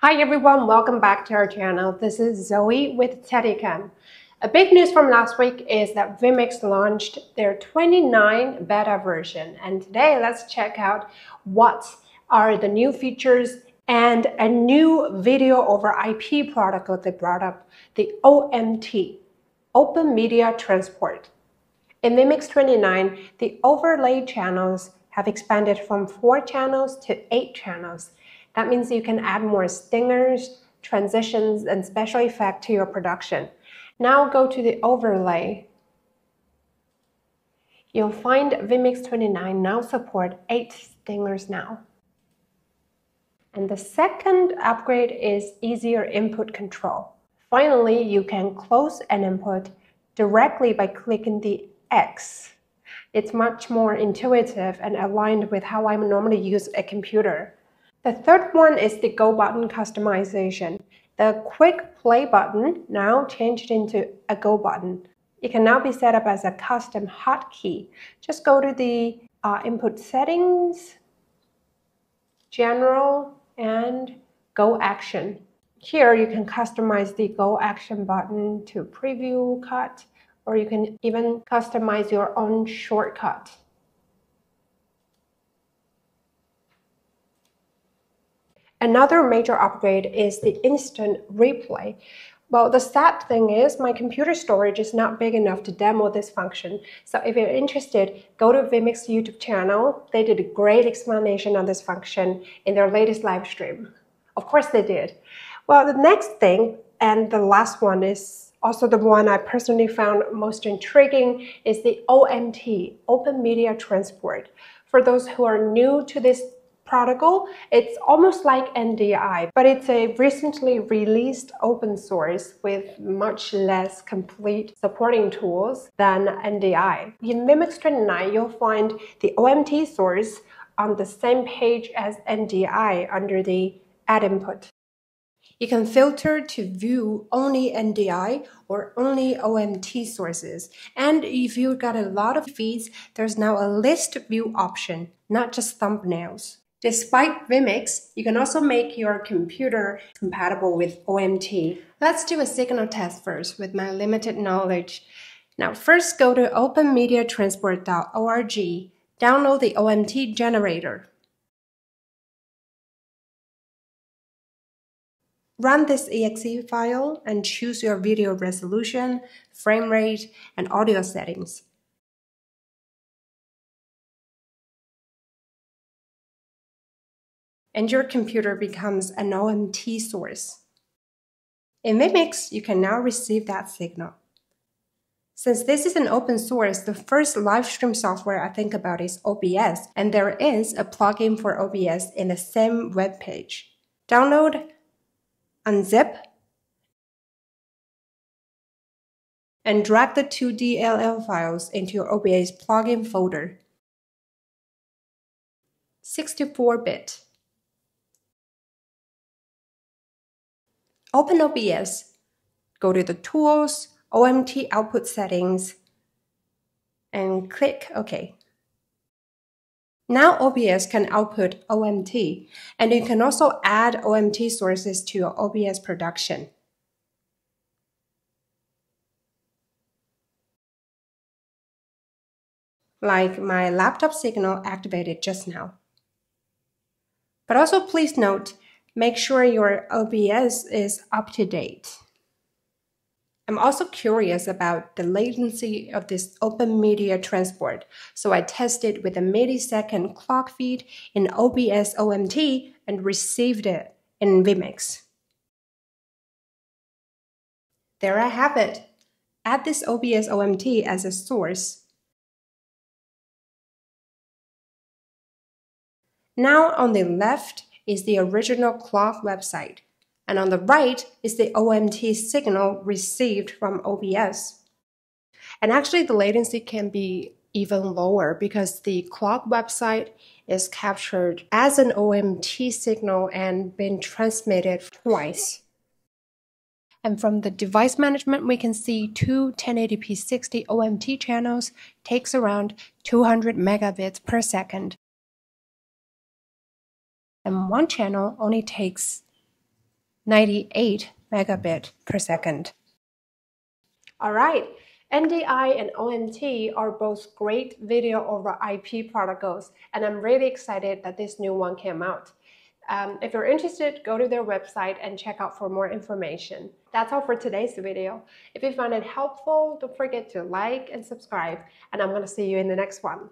Hi everyone, welcome back to our channel. This is Zoe with Telycam. A big news from last week is that vMix launched their 29 beta version and today let's check out what are the new features and a new video over IP protocol they brought up, the OMT, Open Media Transport. In vMix 29, the overlay channels have expanded from four channels to eight channels. That means you can add more stingers, transitions, and special effect to your production. Now go to the overlay. You'll find vMix 29 now support eight stingers now. And the second upgrade is easier input control. Finally, you can close an input directly by clicking the X. It's much more intuitive and aligned with how I normally use a computer. The third one is the Go button customization. The quick play button now changed into a Go button. It can now be set up as a custom hotkey. Just go to the uh, input settings, general, and Go action. Here you can customize the Go action button to preview cut or you can even customize your own shortcut. Another major upgrade is the instant replay. Well, the sad thing is my computer storage is not big enough to demo this function. So if you're interested, go to vMix YouTube channel. They did a great explanation on this function in their latest live stream. Of course they did. Well, the next thing and the last one is also, the one I personally found most intriguing is the OMT, Open Media Transport. For those who are new to this protocol, it's almost like NDI, but it's a recently released open source with much less complete supporting tools than NDI. In vMix 29, you'll find the OMT source on the same page as NDI under the Add Input. You can filter to view only NDI or only OMT sources. And if you've got a lot of feeds, there's now a list view option, not just thumbnails. Despite vMix, you can also make your computer compatible with OMT. Let's do a signal test first with my limited knowledge. Now first go to openmediatransport.org, download the OMT generator. Run this exe file and choose your video resolution, frame rate, and audio settings. And your computer becomes an OMT source. In vMix, you can now receive that signal. Since this is an open source, the first live stream software I think about is OBS, and there is a plugin for OBS in the same web page. Download unzip, and drag the two DLL files into your OBS plugin folder. 64-bit. Open OBS, go to the Tools, OMT Output Settings, and click OK. Now OBS can output OMT, and you can also add OMT sources to your OBS production. Like my laptop signal activated just now. But also please note, make sure your OBS is up to date. I'm also curious about the latency of this open media transport, so I tested with a millisecond clock feed in OBS OMT and received it in vMix. There I have it. Add this OBS OMT as a source. Now on the left is the original clock website and on the right is the OMT signal received from OBS. And actually, the latency can be even lower because the clock website is captured as an OMT signal and been transmitted twice. And from the device management, we can see two 1080p 60 OMT channels takes around 200 megabits per second. And one channel only takes 98 megabit per second. All right, NDI and OMT are both great video over IP protocols, and I'm really excited that this new one came out. Um, if you're interested, go to their website and check out for more information. That's all for today's video. If you found it helpful, don't forget to like and subscribe, and I'm going to see you in the next one.